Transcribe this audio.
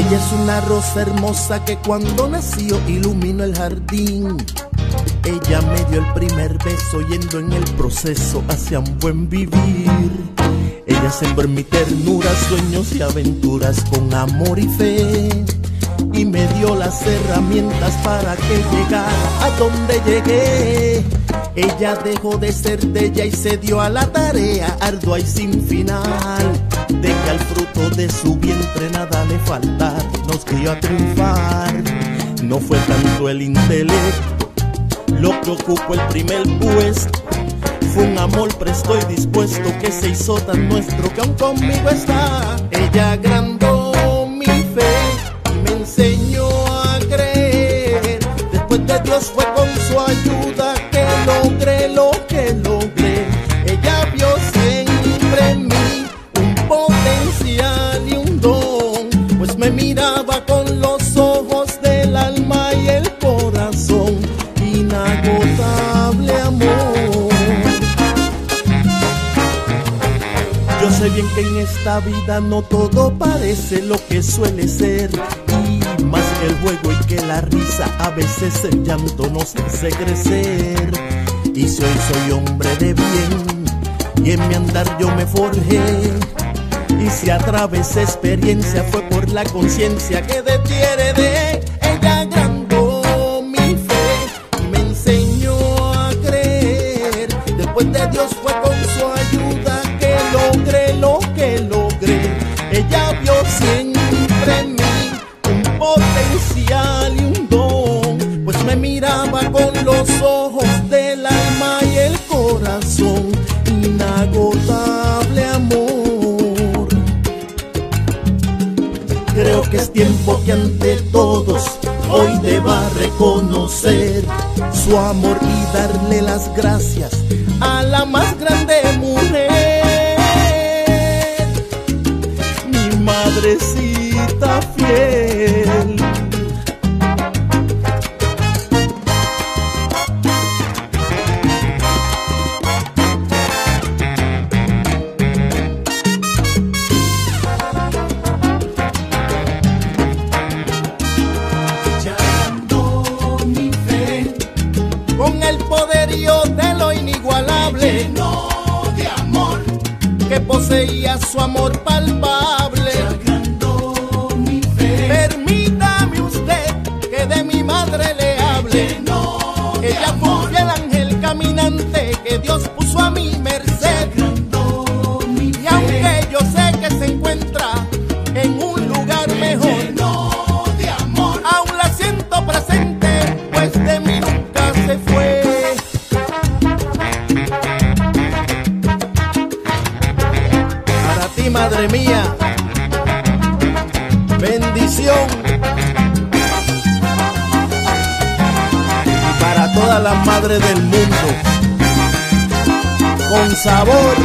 Ella es una rosa hermosa que cuando nació iluminó el jardín. Ella me dio el primer beso yendo en el proceso hacia un buen vivir. Ella sembró mi ternura sueños y aventuras con amor y fe. Y me dio las herramientas para que llegara a donde llegué. Ella dejó de ser de ella y se dio a la tarea ardua y sin final. De que al fruto de su vientre nada le faltar, nos dio a triunfar. No fue tanto el intelecto lo que ocupó el primer puesto. Fue un amor presto y dispuesto que se hizo tan nuestro que aún conmigo está. Ella agrandó mi fe y me enseñó a creer. Después de Dios fue con su ayuda miraba con los ojos del alma y el corazón. Inagotable amor. Yo sé bien que en esta vida no todo parece lo que suele ser. Y más que el juego y que la risa, a veces el llanto nos hace crecer. Y si hoy soy hombre de bien, y en mi andar yo me forjé. Y si a través de experiencia fue por la conciencia que de ti heredé, ella agrandó mi fe y me enseñó a creer. Después de Dios fue con su ayuda que logré lo que logré. Ella vio siempre en mí un potencial y un don, pues me miraba con es tiempo que ante todos hoy deba reconocer su amor y darle las gracias a la más grande poseía su amor palpable. Madre mía, bendición. Para todas las madres del mundo, con sabor